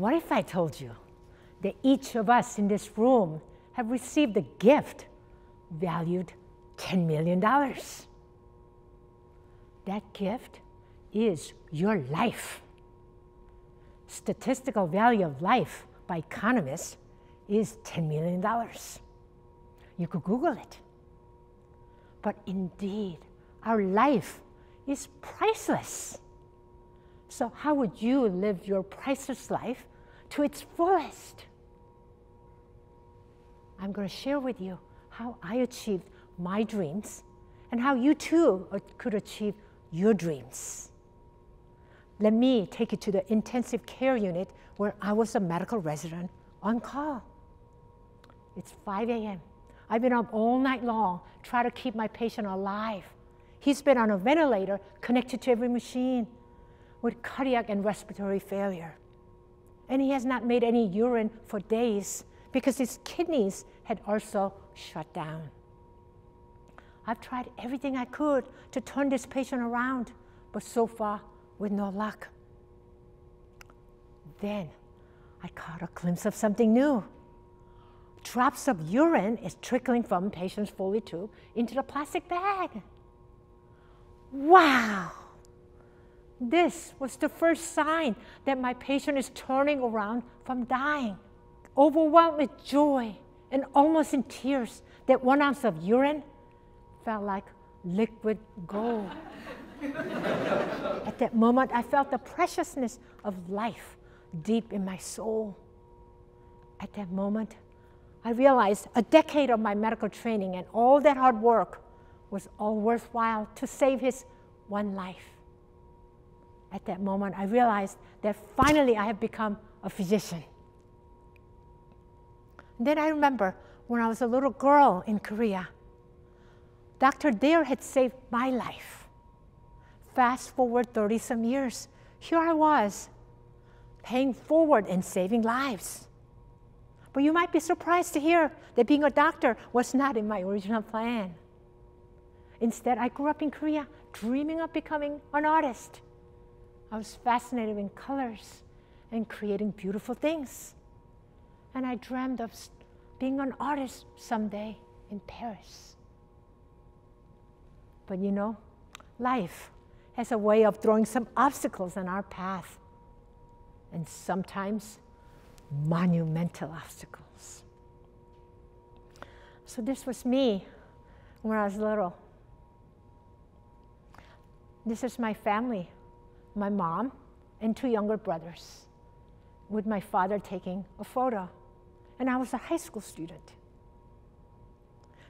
What if I told you that each of us in this room have received a gift valued $10 million? That gift is your life. Statistical value of life by economists is $10 million. You could Google it. But indeed, our life is priceless. So, how would you live your priceless life to its fullest? I'm going to share with you how I achieved my dreams and how you too could achieve your dreams. Let me take you to the intensive care unit where I was a medical resident on call. It's 5 a.m. I've been up all night long trying to keep my patient alive. He's been on a ventilator connected to every machine with cardiac and respiratory failure. And he has not made any urine for days because his kidneys had also shut down. I've tried everything I could to turn this patient around, but so far with no luck. Then I caught a glimpse of something new. Drops of urine is trickling from patient's Foley tube into the plastic bag. Wow! This was the first sign that my patient is turning around from dying. Overwhelmed with joy and almost in tears, that one ounce of urine felt like liquid gold. At that moment, I felt the preciousness of life deep in my soul. At that moment, I realized a decade of my medical training and all that hard work was all worthwhile to save his one life. At that moment, I realized that finally I have become a physician. And then I remember when I was a little girl in Korea, Dr. Dare had saved my life. Fast forward 30 some years, here I was, paying forward and saving lives. But you might be surprised to hear that being a doctor was not in my original plan. Instead, I grew up in Korea dreaming of becoming an artist. I was fascinated in colors and creating beautiful things. And I dreamed of being an artist someday in Paris. But you know, life has a way of throwing some obstacles in our path, and sometimes monumental obstacles. So, this was me when I was little. This is my family my mom and two younger brothers, with my father taking a photo. And I was a high school student.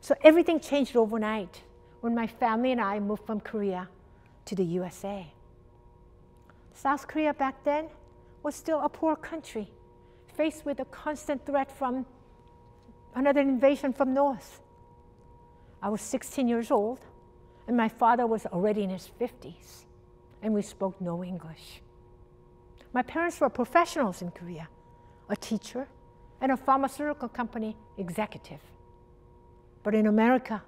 So everything changed overnight when my family and I moved from Korea to the USA. South Korea back then was still a poor country, faced with a constant threat from another invasion from north. I was 16 years old, and my father was already in his 50s, and we spoke no English. My parents were professionals in Korea, a teacher and a pharmaceutical company executive. But in America,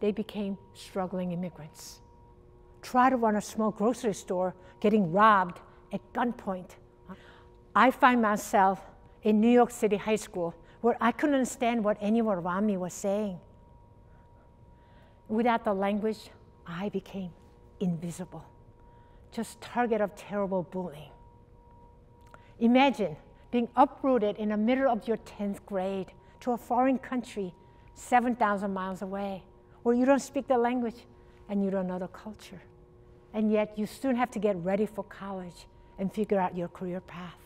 they became struggling immigrants. Try to run a small grocery store, getting robbed at gunpoint. I find myself in New York City High School where I couldn't understand what anyone around me was saying. Without the language, I became invisible, just target of terrible bullying. Imagine being uprooted in the middle of your 10th grade to a foreign country 7,000 miles away where you don't speak the language and you don't know the culture. And yet you soon have to get ready for college and figure out your career path.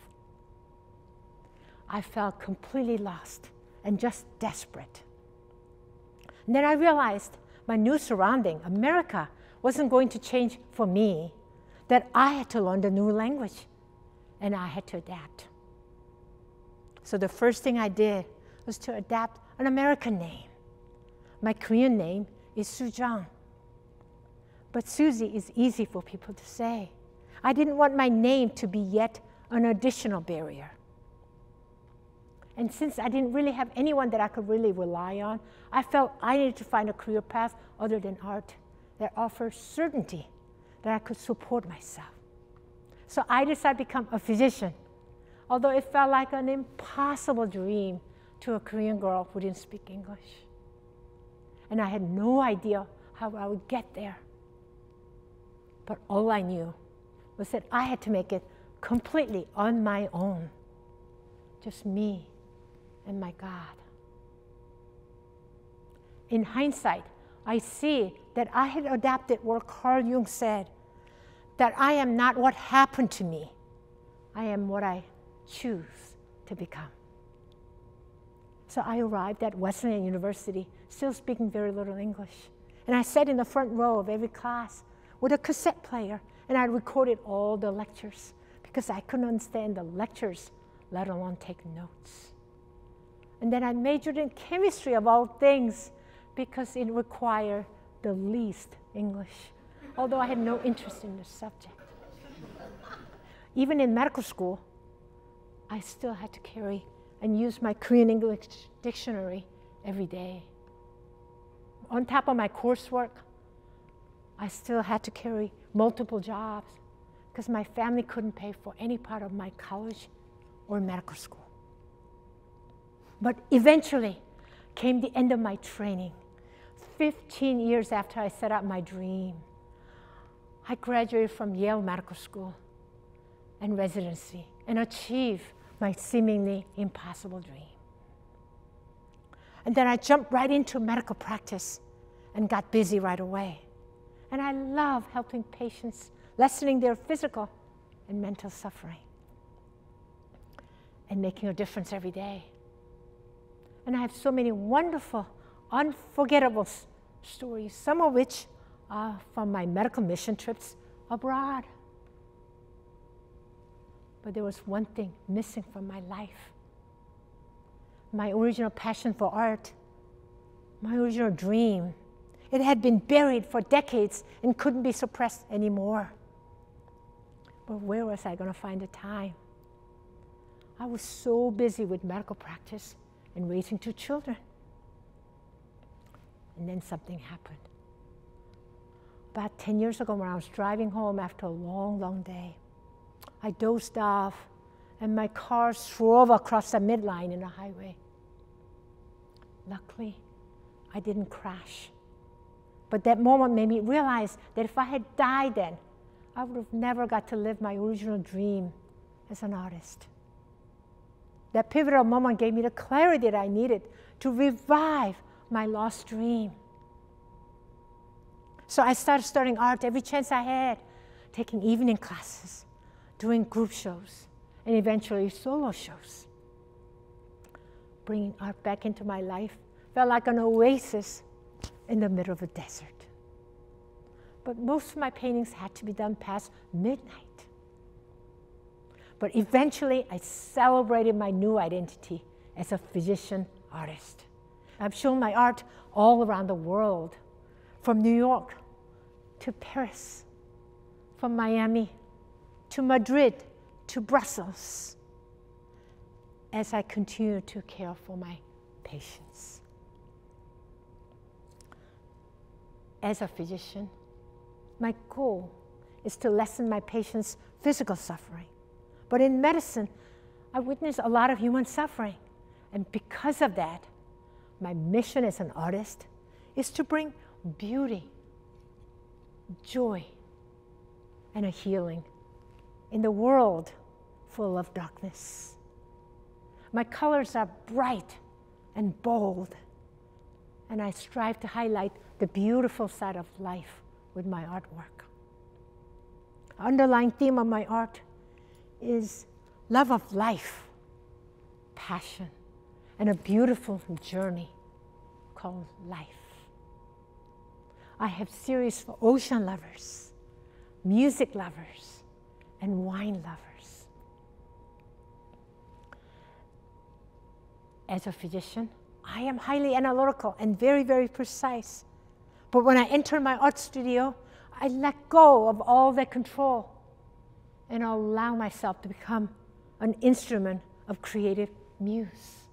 I felt completely lost and just desperate. And then I realized my new surrounding, America, wasn't going to change for me, that I had to learn the new language and I had to adapt. So the first thing I did was to adapt an American name. My Korean name is Sujang. But Susie is easy for people to say. I didn't want my name to be yet an additional barrier. And since I didn't really have anyone that I could really rely on, I felt I needed to find a career path other than art that offered certainty that I could support myself. So I decided to become a physician, although it felt like an impossible dream to a Korean girl who didn't speak English. And I had no idea how I would get there. But all I knew was that I had to make it completely on my own. Just me and my God. In hindsight, I see that I had adapted what Carl Jung said that I am not what happened to me, I am what I choose to become. So I arrived at Wesleyan University, still speaking very little English. And I sat in the front row of every class with a cassette player, and I recorded all the lectures because I couldn't understand the lectures, let alone take notes. And then I majored in chemistry of all things because it required the least English, although I had no interest in the subject. Even in medical school, I still had to carry and use my Korean English dictionary every day. On top of my coursework, I still had to carry multiple jobs because my family couldn't pay for any part of my college or medical school. But eventually came the end of my training. 15 years after I set out my dream, I graduated from Yale Medical School and residency and achieved my seemingly impossible dream. And then I jumped right into medical practice and got busy right away. And I love helping patients, lessening their physical and mental suffering, and making a difference every day. And I have so many wonderful, unforgettable stories, some of which are from my medical mission trips abroad. But there was one thing missing from my life my original passion for art, my original dream. It had been buried for decades and couldn't be suppressed anymore. But where was I going to find the time? I was so busy with medical practice and raising two children. And then something happened. About 10 years ago, when I was driving home after a long, long day, I dozed off, and my car swerved across the midline in the highway. Luckily, I didn't crash. But that moment made me realize that if I had died then, I would have never got to live my original dream as an artist. That pivotal moment gave me the clarity that I needed to revive my lost dream. So I started studying art every chance I had, taking evening classes, doing group shows, and eventually solo shows. Bringing art back into my life felt like an oasis in the middle of a desert. But most of my paintings had to be done past midnight. But eventually, I celebrated my new identity as a physician artist. I've shown my art all around the world, from New York to Paris, from Miami to Madrid to Brussels, as I continue to care for my patients. As a physician, my goal is to lessen my patients' physical suffering. But in medicine, I witness a lot of human suffering. And because of that, my mission as an artist is to bring beauty, joy, and a healing in the world full of darkness. My colors are bright and bold, and I strive to highlight the beautiful side of life with my artwork. Underlying theme of my art is love of life, passion, and a beautiful journey called life. I have series for ocean lovers, music lovers, and wine lovers. As a physician, I am highly analytical and very, very precise. But when I enter my art studio, I let go of all that control and allow myself to become an instrument of creative muse.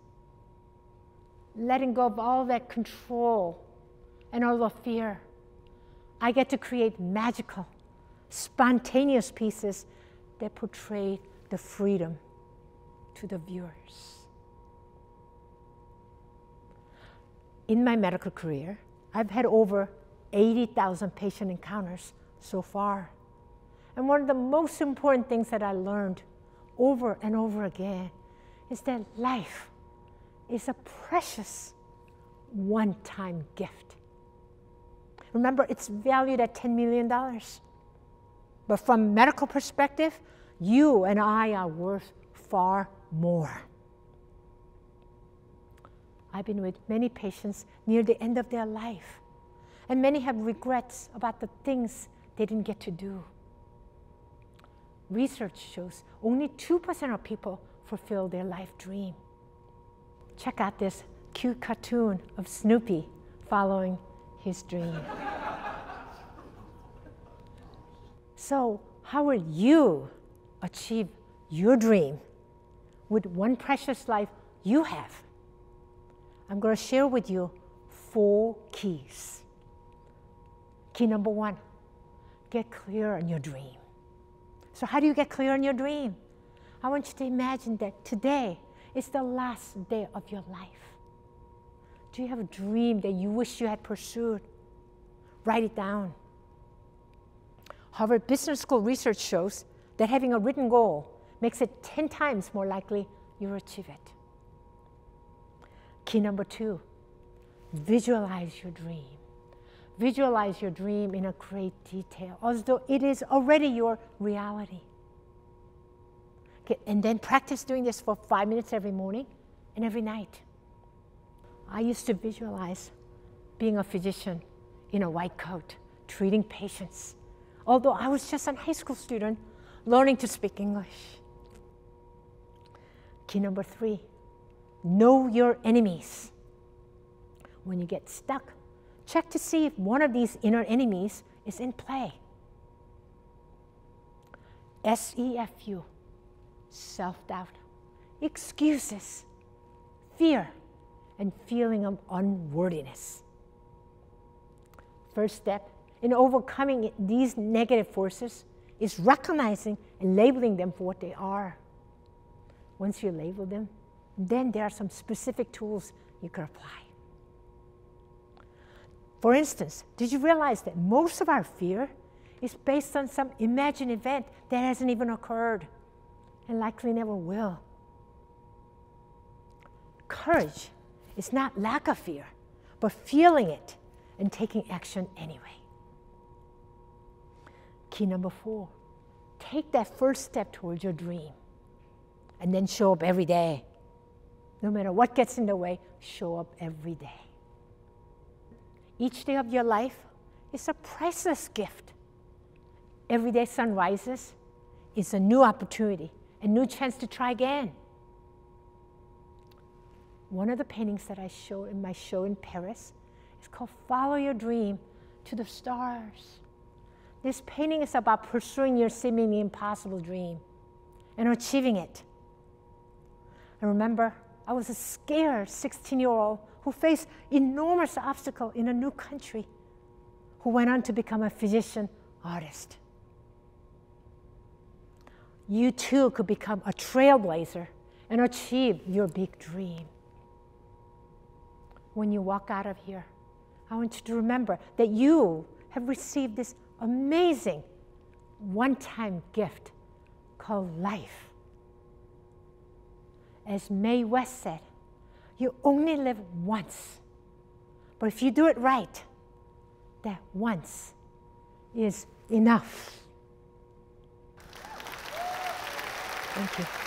Letting go of all that control and all the fear, I get to create magical, spontaneous pieces that portray the freedom to the viewers. In my medical career, I've had over 80,000 patient encounters so far. And one of the most important things that I learned over and over again is that life is a precious one time gift. Remember, it's valued at $10 million. But from medical perspective, you and I are worth far more. I've been with many patients near the end of their life, and many have regrets about the things they didn't get to do. Research shows only 2% of people fulfill their life dream. Check out this cute cartoon of Snoopy following his dream. so, how will you achieve your dream with one precious life you have? I'm going to share with you four keys. Key number one get clear on your dream. So, how do you get clear on your dream? I want you to imagine that today is the last day of your life. Do you have a dream that you wish you had pursued? Write it down. Harvard Business School research shows that having a written goal makes it 10 times more likely you'll achieve it. Key number two visualize your dream. Visualize your dream in a great detail, as though it is already your reality. And then practice doing this for five minutes every morning and every night. I used to visualize being a physician in a white coat, treating patients, although I was just a high school student learning to speak English. Key number three know your enemies. When you get stuck, check to see if one of these inner enemies is in play. SEFU self doubt, excuses, fear, and feeling of unworthiness. First step in overcoming these negative forces is recognizing and labeling them for what they are. Once you label them, then there are some specific tools you can apply. For instance, did you realize that most of our fear is based on some imagined event that hasn't even occurred? And likely never will. Courage is not lack of fear, but feeling it and taking action anyway. Key number four take that first step towards your dream and then show up every day. No matter what gets in the way, show up every day. Each day of your life is a priceless gift. Every day sun rises is a new opportunity a new chance to try again. One of the paintings that I showed in my show in Paris is called Follow Your Dream to the Stars. This painting is about pursuing your seemingly impossible dream and achieving it. I remember I was a scared 16 year old who faced enormous obstacle in a new country, who went on to become a physician artist you too could become a trailblazer and achieve your big dream. When you walk out of here, I want you to remember that you have received this amazing one time gift called life. As Mae West said, you only live once. But if you do it right, that once is enough. Thank you.